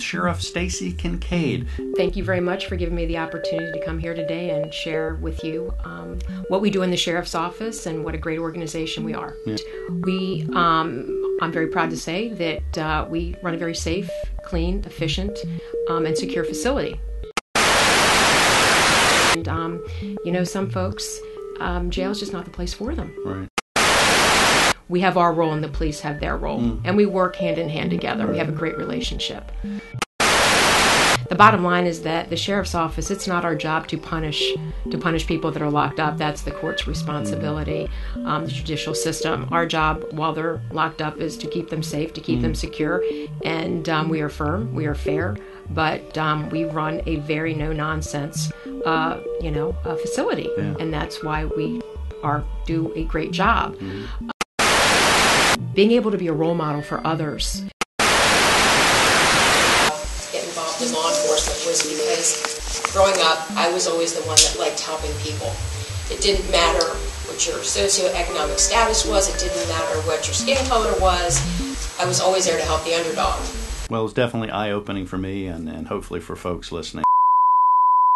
Sheriff Stacey Kincaid. Thank you very much for giving me the opportunity to come here today and share with you um, what we do in the sheriff's office and what a great organization we are. Yeah. We, um, I'm very proud to say that uh, we run a very safe, clean, efficient, um, and secure facility. And um, you know, some folks, um, jail is just not the place for them. Right we have our role and the police have their role. Mm. and we work hand in hand together. We have a great relationship. The bottom line is that the sheriff's office it's not our job to punish to punish people that are locked up. That's the court's responsibility um, the judicial system. Our job while they're locked up is to keep them safe to keep mm. them secure. And um, we are firm we are fair. But um, we run a very no nonsense uh, you know facility. Yeah. and that's why we are do a great job. Mm being able to be a role model for others. Get involved in law enforcement was because growing up, I was always the one that liked helping people. It didn't matter what your socioeconomic status was, it didn't matter what your skin color was. I was always there to help the underdog. Well, it was definitely eye opening for me and, and hopefully for folks listening.